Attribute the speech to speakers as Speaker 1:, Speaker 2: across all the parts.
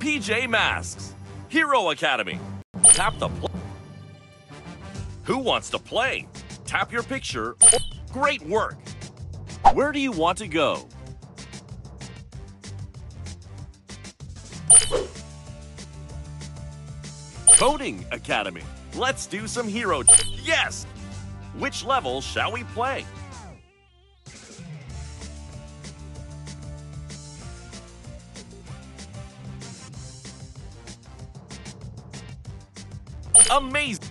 Speaker 1: PJ Masks, Hero Academy. Tap the Who wants to play? Tap your picture. Great work. Where do you want to go? Coding Academy. Let's do some hero. Yes! Which level shall we play? Amazing!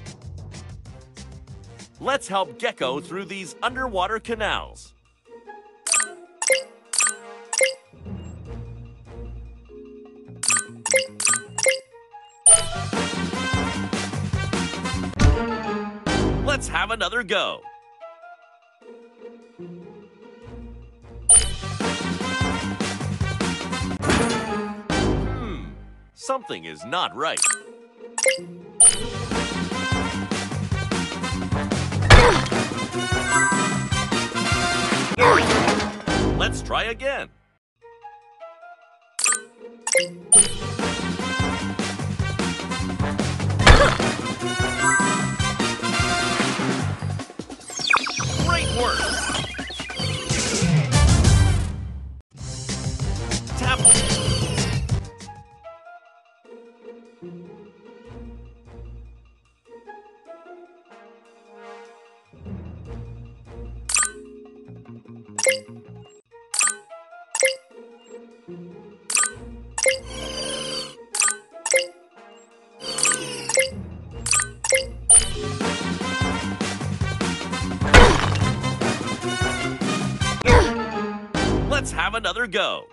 Speaker 1: Let's help Gekko through these underwater canals. Let's have another go. Hmm, something is not right. Let's try again. Let's have another go.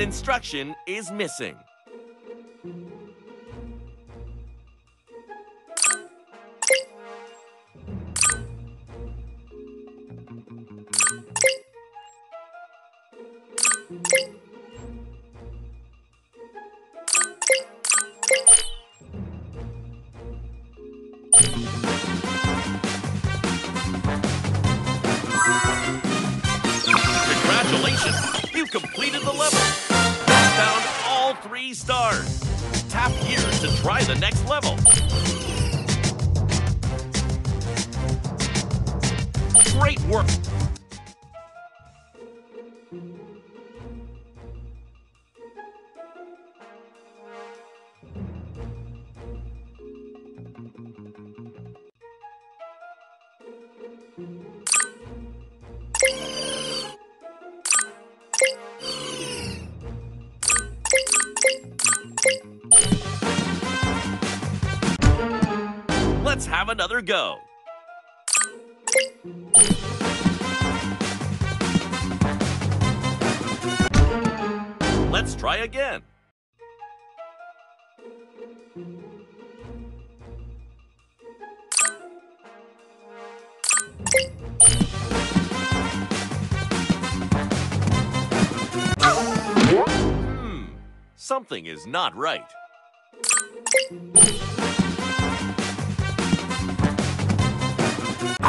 Speaker 1: Instruction is missing. Three stars. Tap here to try the next level. Great work! Let's have another go. Let's try again. Hmm, something is not right.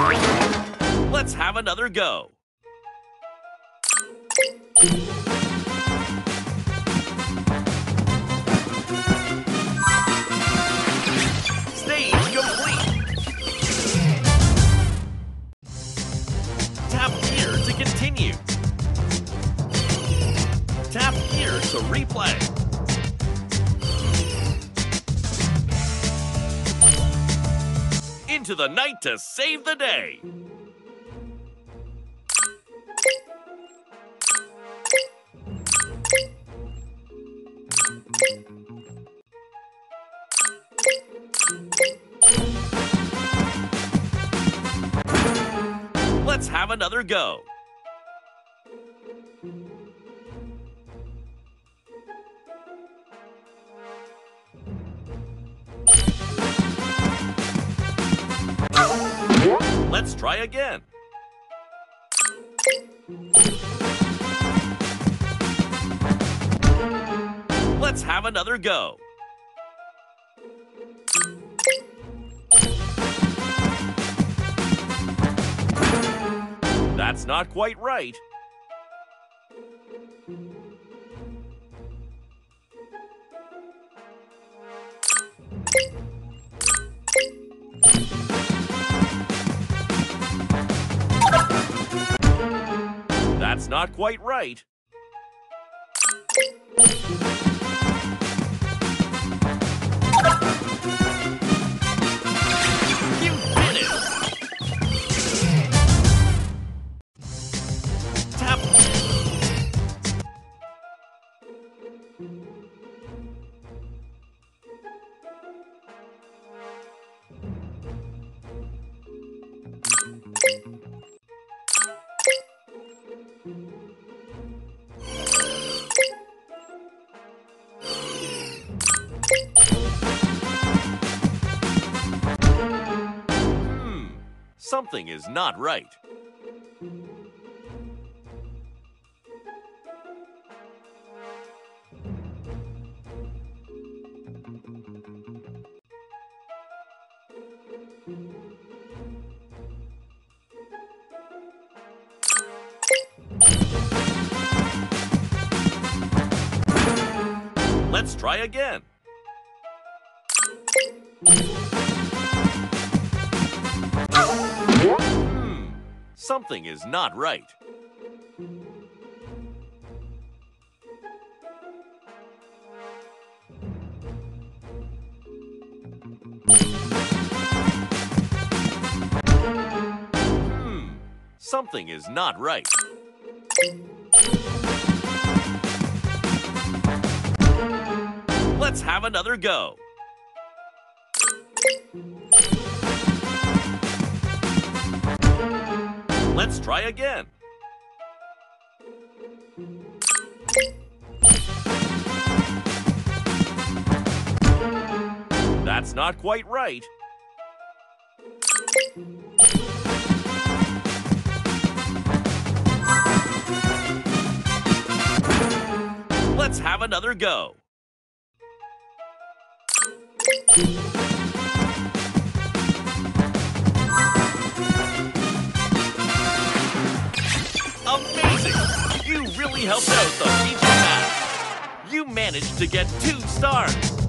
Speaker 1: Let's have another go. Stage complete. Tap here to continue. Tap here to replay. into the night to save the day. Let's have another go. Let's try again. Let's have another go. That's not quite right. That's not quite right. You. Something is not right. Let's try again. Something is not right. Hmm, something is not right. Let's have another go. Let's try again. That's not quite right. Let's have another go. You really helped out the PJ Masks. You managed to get two stars.